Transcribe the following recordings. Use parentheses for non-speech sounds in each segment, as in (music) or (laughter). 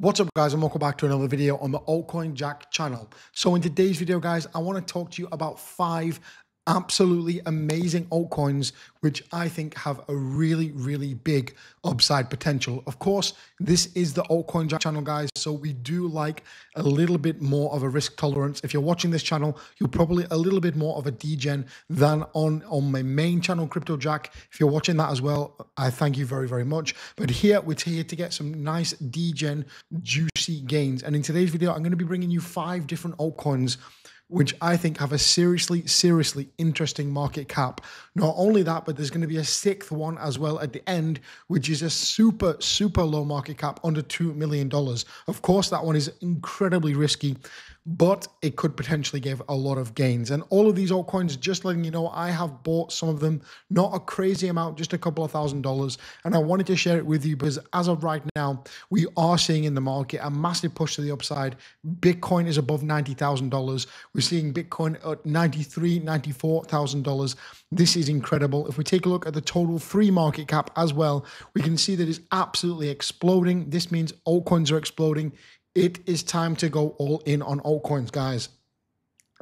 What's up guys and welcome back to another video on the Altcoin Jack channel. So in today's video guys, I want to talk to you about five absolutely amazing altcoins, which I think have a really, really big upside potential. Of course, this is the altcoin channel, guys. So we do like a little bit more of a risk tolerance. If you're watching this channel, you're probably a little bit more of a degen than on, on my main channel, Crypto Jack. If you're watching that as well, I thank you very, very much. But here, we're here to get some nice degen juicy gains. And in today's video, I'm going to be bringing you five different altcoins which I think have a seriously, seriously interesting market cap. Not only that, but there's going to be a sixth one as well at the end, which is a super, super low market cap under $2 million. Of course, that one is incredibly risky but it could potentially give a lot of gains. And all of these altcoins, just letting you know, I have bought some of them, not a crazy amount, just a couple of thousand dollars. And I wanted to share it with you because as of right now, we are seeing in the market a massive push to the upside. Bitcoin is above $90,000. We're seeing Bitcoin at $93,000, $94,000. This is incredible. If we take a look at the total free market cap as well, we can see that it's absolutely exploding. This means altcoins are exploding it is time to go all in on altcoins, guys.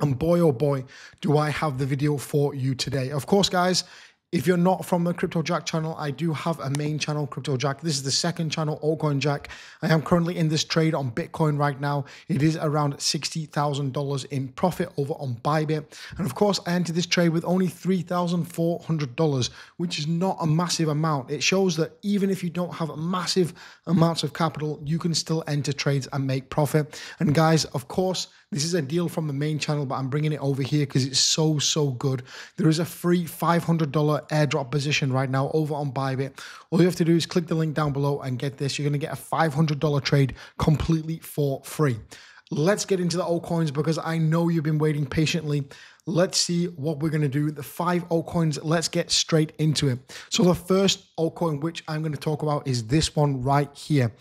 And boy, oh boy, do I have the video for you today. Of course, guys, if you're not from the Crypto Jack channel, I do have a main channel, Crypto Jack. This is the second channel, Altcoin Jack. I am currently in this trade on Bitcoin right now. It is around $60,000 in profit over on Bybit. And of course, I entered this trade with only $3,400, which is not a massive amount. It shows that even if you don't have massive amounts of capital, you can still enter trades and make profit. And guys, of course, this is a deal from the main channel, but I'm bringing it over here because it's so, so good. There is a free $500 airdrop position right now over on Bybit. All you have to do is click the link down below and get this. You're going to get a $500 trade completely for free. Let's get into the altcoins because I know you've been waiting patiently. Let's see what we're going to do. The five altcoins, let's get straight into it. So the first altcoin which I'm going to talk about is this one right here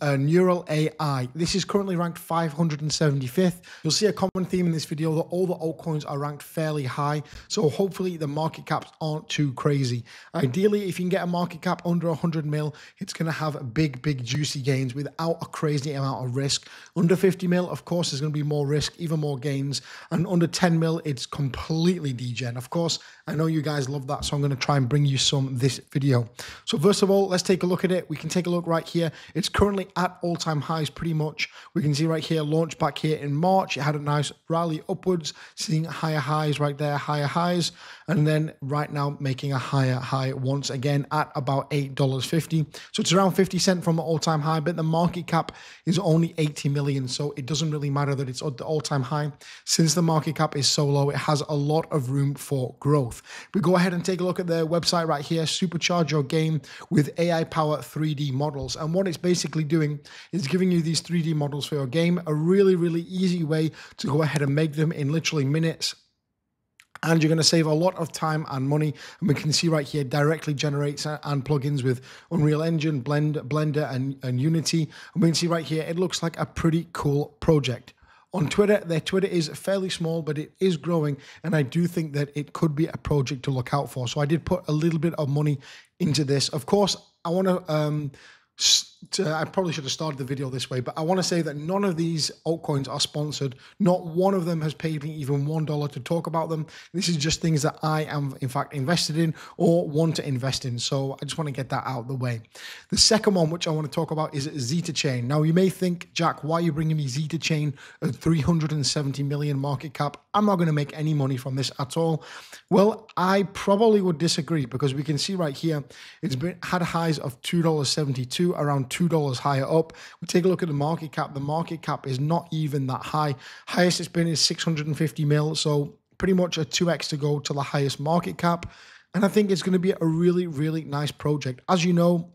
uh, Neural AI. This is currently ranked 575th. You'll see a common theme in this video that all the altcoins are ranked fairly high. So hopefully the market caps aren't too crazy. Ideally, if you can get a market cap under 100 mil, it's going to have big, big juicy gains without a crazy amount of risk. Under 50 mil, of course, there's going to be more risk, even more gains. And under 10 mil, it's completely degen. Of course, I know you guys love that, so I'm going to try and bring you some this video. So first of all, let's take a look at it. We can take a look right here. It's it's currently at all-time highs pretty much. We can see right here, launch back here in March. It had a nice rally upwards, seeing higher highs right there, higher highs. And then right now making a higher high once again at about $8.50. So it's around 50 cent from an all-time high, but the market cap is only 80 million. So it doesn't really matter that it's at the all-time high. Since the market cap is so low, it has a lot of room for growth. We go ahead and take a look at their website right here, supercharge your game with AI power 3D models. And what it's basically basically doing is giving you these 3D models for your game, a really, really easy way to go ahead and make them in literally minutes and you're going to save a lot of time and money. And we can see right here directly generates and plugins with Unreal Engine, Blend, Blender, and, and Unity. And we can see right here, it looks like a pretty cool project. On Twitter, their Twitter is fairly small, but it is growing. And I do think that it could be a project to look out for. So I did put a little bit of money into this. Of course, I want to um, to, uh, I probably should have started the video this way, but I want to say that none of these altcoins are sponsored. Not one of them has paid me even one dollar to talk about them. This is just things that I am, in fact, invested in or want to invest in. So I just want to get that out of the way. The second one, which I want to talk about, is Zeta Chain. Now, you may think, Jack, why are you bringing me Zeta Chain at 370 million market cap? I'm not going to make any money from this at all. Well, I probably would disagree because we can see right here, it's been had highs of $2.72 around $2 higher up. We take a look at the market cap. The market cap is not even that high. Highest it's been is 650 mil. So pretty much a 2x to go to the highest market cap. And I think it's going to be a really, really nice project. As you know,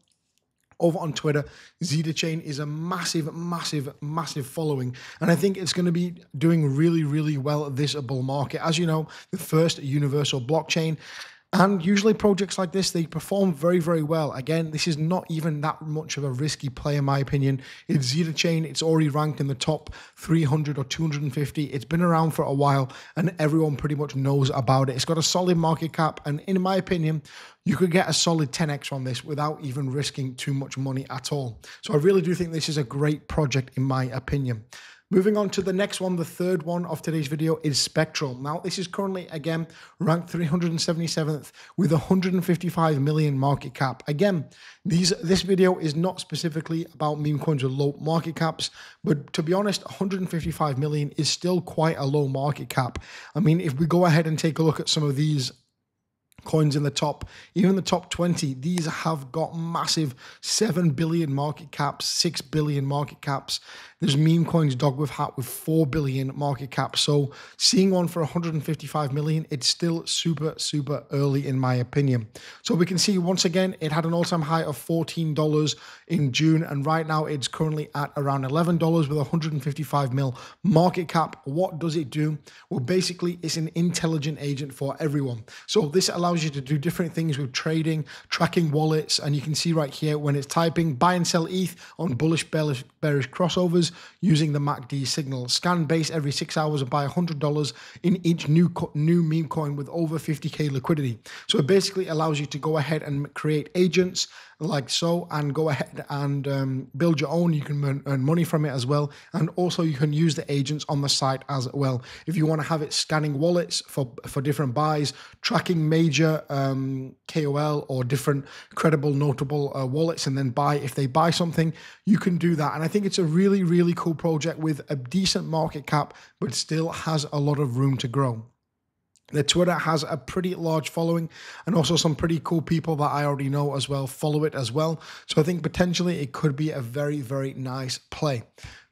over on Twitter, Zeta Chain is a massive, massive, massive following. And I think it's going to be doing really, really well this bull market. As you know, the first universal blockchain And usually projects like this, they perform very, very well. Again, this is not even that much of a risky play, in my opinion. It's Zeta Chain. It's already ranked in the top 300 or 250. It's been around for a while and everyone pretty much knows about it. It's got a solid market cap. And in my opinion, you could get a solid 10x from this without even risking too much money at all. So I really do think this is a great project, in my opinion. Moving on to the next one, the third one of today's video is Spectral. Now, this is currently, again, ranked 377th with 155 million market cap. Again, these this video is not specifically about meme coins with low market caps, but to be honest, 155 million is still quite a low market cap. I mean, if we go ahead and take a look at some of these coins in the top, even the top 20, these have got massive 7 billion market caps, 6 billion market caps. There's meme coins dog with hat with 4 billion market cap. So seeing one for 155 million, it's still super, super early in my opinion. So we can see once again, it had an all-time high of $14 in June. And right now it's currently at around $11 with 155 mil market cap. What does it do? Well, basically it's an intelligent agent for everyone. So this allows you to do different things with trading, tracking wallets. And you can see right here when it's typing buy and sell ETH on bullish, bearish, bearish crossovers using the MACD signal. Scan base every six hours and buy $100 in each new new meme coin with over 50k liquidity. So it basically allows you to go ahead and create agents like so and go ahead and um, build your own. You can earn money from it as well. And also you can use the agents on the site as well. If you want to have it scanning wallets for, for different buys, tracking major um, KOL or different credible, notable uh, wallets and then buy, if they buy something, you can do that. And I think it's a really, really cool project with a decent market cap, but still has a lot of room to grow. The Twitter has a pretty large following and also some pretty cool people that I already know as well follow it as well. So I think potentially it could be a very, very nice play.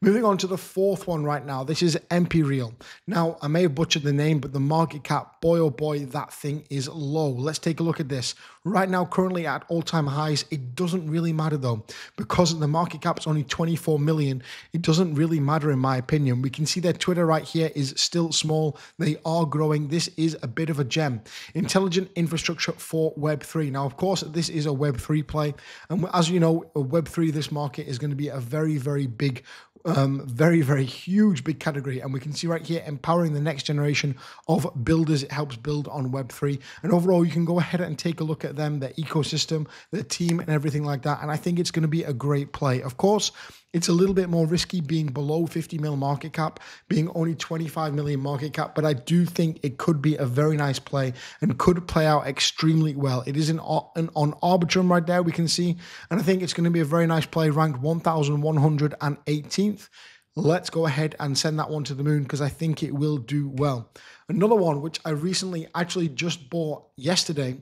Moving on to the fourth one right now. This is Empyreal. Now, I may have butchered the name, but the market cap, boy oh boy, that thing is low. Let's take a look at this. Right now, currently at all-time highs. It doesn't really matter though, because the market cap is only 24 million. It doesn't really matter in my opinion. We can see their Twitter right here is still small. They are growing. This is a bit of a gem. Intelligent infrastructure for Web3. Now, of course, this is a Web3 play. And as you know, Web3, this market is going to be a very, very big um, very, very huge big category. And we can see right here, empowering the next generation of builders. It helps build on Web3. And overall, you can go ahead and take a look at them, their ecosystem, their team, and everything like that. And I think it's going to be a great play. Of course, it's a little bit more risky being below 50 mil market cap, being only 25 million market cap, but I do think it could be a very nice play and could play out extremely well. It is an, an on Arbitrum right there, we can see, and I think it's going to be a very nice play, ranked 1118th. Let's go ahead and send that one to the moon because I think it will do well. Another one, which I recently actually just bought yesterday,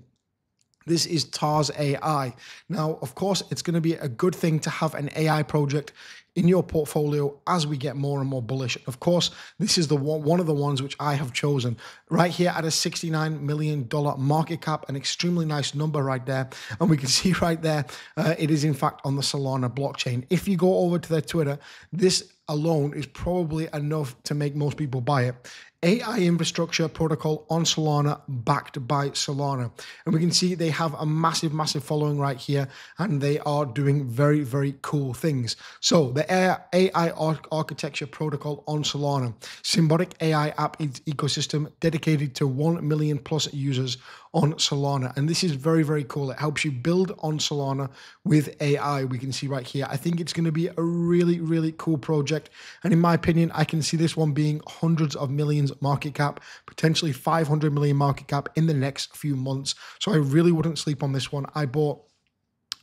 this is TARS AI. Now, of course, it's going to be a good thing to have an AI project in your portfolio as we get more and more bullish. Of course, this is the one, one of the ones which I have chosen right here at a $69 million market cap, an extremely nice number right there. And we can (laughs) see right there, uh, it is in fact on the Solana blockchain. If you go over to their Twitter, this alone is probably enough to make most people buy it. AI infrastructure protocol on Solana backed by Solana. And we can see they have a massive, massive following right here, and they are doing very, very cool things. So the AI architecture protocol on Solana, symbiotic AI app ecosystem dedicated to 1 million plus users on Solana. And this is very, very cool. It helps you build on Solana with AI. We can see right here. I think it's going to be a really, really cool project. And in my opinion, I can see this one being hundreds of millions market cap, potentially 500 million market cap in the next few months. So I really wouldn't sleep on this one. I bought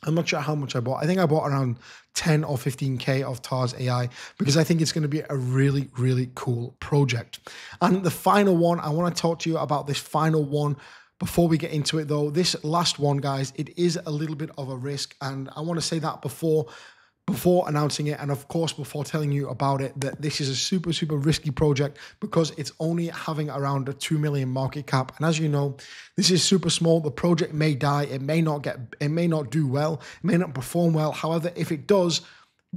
I'm not sure how much I bought. I think I bought around 10 or 15K of TARS AI because I think it's going to be a really, really cool project. And the final one, I want to talk to you about this final one before we get into it, though, this last one, guys, it is a little bit of a risk, and I want to say that before before announcing it and of course before telling you about it that this is a super super risky project because it's only having around a 2 million market cap. And as you know this is super small. The project may die. It may not get it may not do well. It may not perform well. However if it does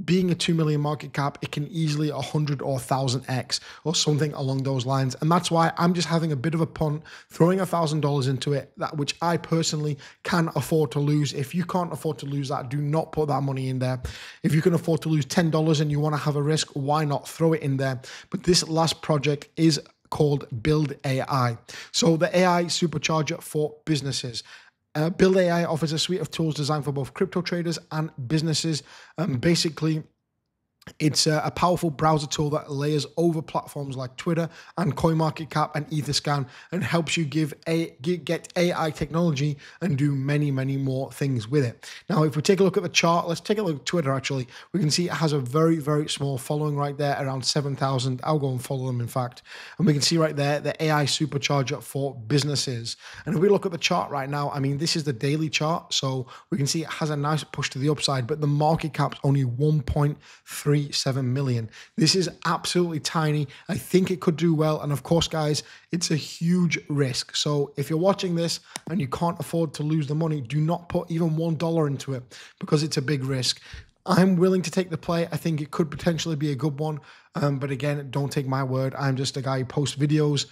being a 2 million market cap, it can easily 100 or 1000x or something along those lines. And that's why I'm just having a bit of a punt, throwing $1,000 into it, that which I personally can afford to lose. If you can't afford to lose that, do not put that money in there. If you can afford to lose $10 and you want to have a risk, why not throw it in there? But this last project is called Build AI. So the AI supercharger for businesses. Uh, Build AI offers a suite of tools designed for both crypto traders and businesses. Um, basically, it's a, powerful browser tool that layers over platforms like Twitter and CoinMarketCap and Etherscan and helps you give a get AI technology and do many, many more things with it. Now, if we take a look at the chart, let's take a look at Twitter actually. We can see it has a very, very small following right there, around 7,000. I'll go and follow them, in fact. And we can see right there the AI supercharger for businesses. And if we look at the chart right now, I mean, this is the daily chart. So we can see it has a nice push to the upside, but the market cap's only 1.3 Seven million. This is absolutely tiny. I think it could do well. And of course, guys, it's a huge risk. So if you're watching this and you can't afford to lose the money, do not put even $1 into it because it's a big risk. I'm willing to take the play. I think it could potentially be a good one. Um, but again, don't take my word. I'm just a guy who posts videos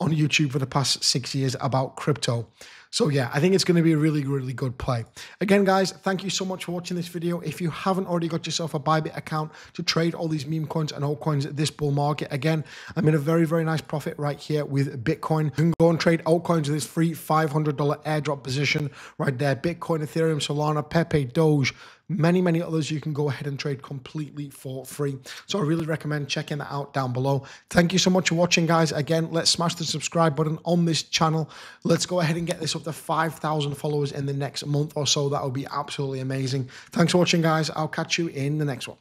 on YouTube for the past six years about crypto. So yeah, I think it's going to be a really, really good play. Again, guys, thank you so much for watching this video. If you haven't already got yourself a Bybit account to trade all these meme coins and altcoins at this bull market, again, I'm in a very, very nice profit right here with Bitcoin. You can go and trade altcoins with this free $500 airdrop position right there. Bitcoin, Ethereum, Solana, Pepe, Doge, many, many others you can go ahead and trade completely for free. So I really recommend checking that out down below. Thank you so much for watching, guys. Again, let's smash subscribe button on this channel. Let's go ahead and get this up to 5,000 followers in the next month or so. That would be absolutely amazing. Thanks for watching, guys. I'll catch you in the next one.